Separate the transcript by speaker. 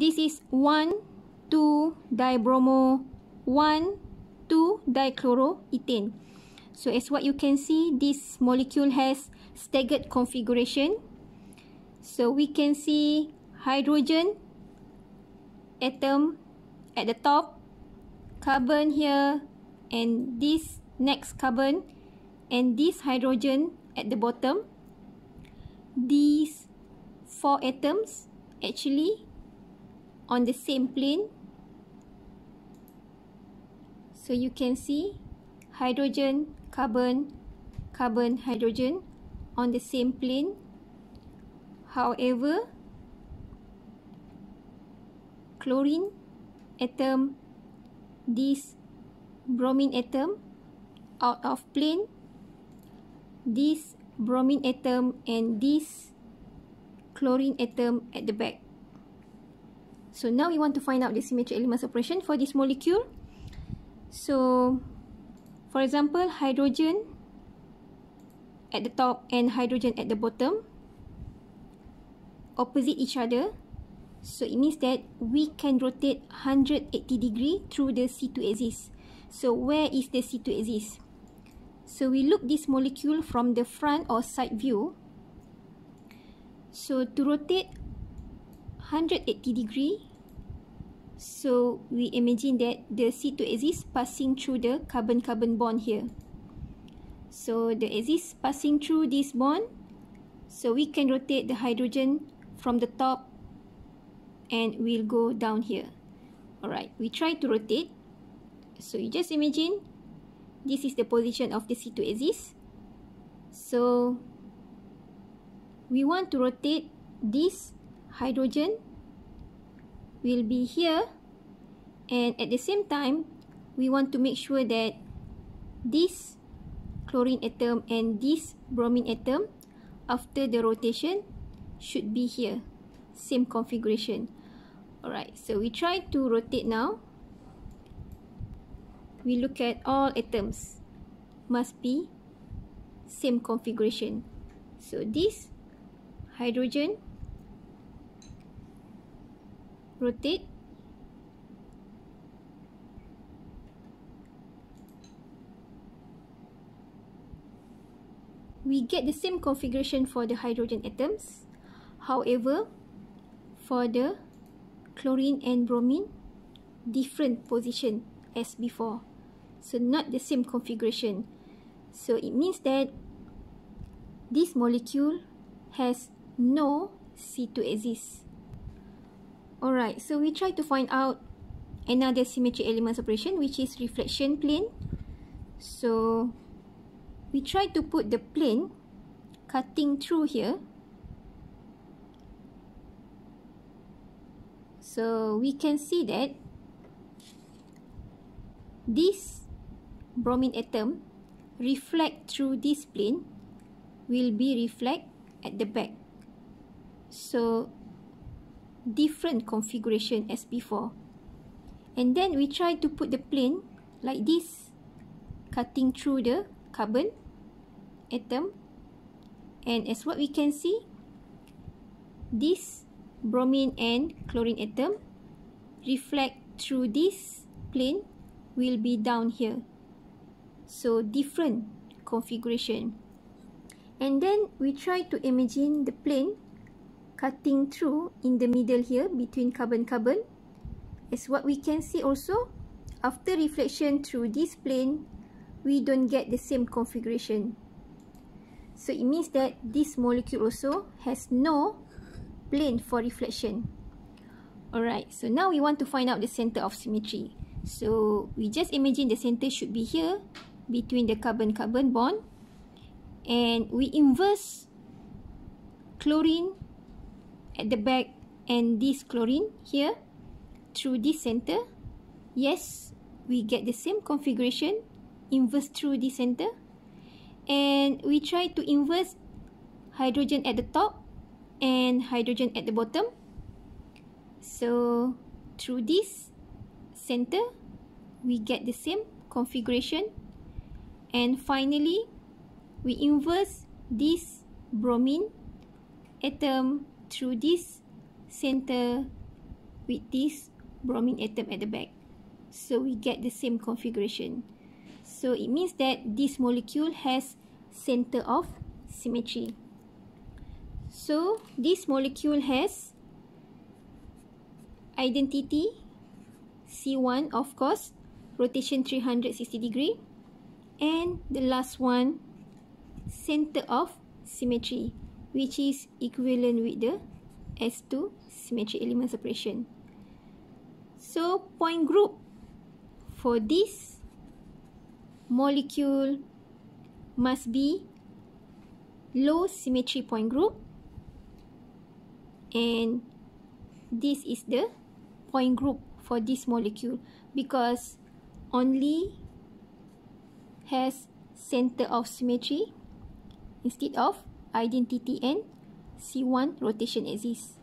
Speaker 1: this is 1 2 dibromo 1 2 dichloroethane. So as what you can see this molecule has staggered configuration. So we can see hydrogen atom at the top carbon here and this next carbon and this hydrogen at the bottom. These four atoms actually on the same plane so you can see hydrogen carbon carbon hydrogen on the same plane however chlorine atom this bromine atom out of plane this bromine atom and this chlorine atom at the back. So now we want to find out the symmetric elements operation for this molecule. So for example, hydrogen at the top and hydrogen at the bottom opposite each other. So it means that we can rotate 180 degree through the C2 axis. So where is the C2 axis? So we look this molecule from the front or side view. So to rotate 180 degree, so we imagine that the C2 axis passing through the carbon-carbon bond here. So the axis passing through this bond, so we can rotate the hydrogen from the top and we'll go down here. Alright, we try to rotate. So you just imagine this is the position of the C2 axis. So we want to rotate this hydrogen will be here. And at the same time we want to make sure that this chlorine atom and this bromine atom after the rotation should be here. Same configuration. Alright so we try to rotate now. We look at all atoms. Must be same configuration. So this hydrogen rotate we get the same configuration for the hydrogen atoms. However, for the chlorine and bromine, different position as before. So not the same configuration. So it means that this molecule has no C2 axis. Alright, so we try to find out another symmetry elements operation which is reflection plane. So we try to put the plane cutting through here. So we can see that this bromine atom reflect through this plane will be reflect at the back. So, different configuration as before. And then we try to put the plane like this, cutting through the carbon atom. And as what we can see, this bromine and chlorine atom reflect through this plane will be down here. So different configuration. And then we try to imagine the plane cutting through in the middle here between carbon-carbon. As what we can see also, after reflection through this plane, we don't get the same configuration. So it means that this molecule also has no plane for reflection. Alright, so now we want to find out the center of symmetry. So we just imagine the center should be here between the carbon-carbon bond. And we inverse chlorine at the back and this chlorine here through this center. Yes, we get the same configuration inverse through this center. And we try to inverse hydrogen at the top and hydrogen at the bottom. So through this center we get the same configuration and finally we inverse this bromine atom through this center with this bromine atom at the back. So we get the same configuration. So it means that this molecule has center of symmetry. So this molecule has identity C1 of course rotation 360 degree and the last one center of symmetry which is equivalent with the S2 symmetry element separation. So point group for this molecule must be low symmetry point group and this is the point group for this molecule because only has center of symmetry instead of identity and C1 rotation axis.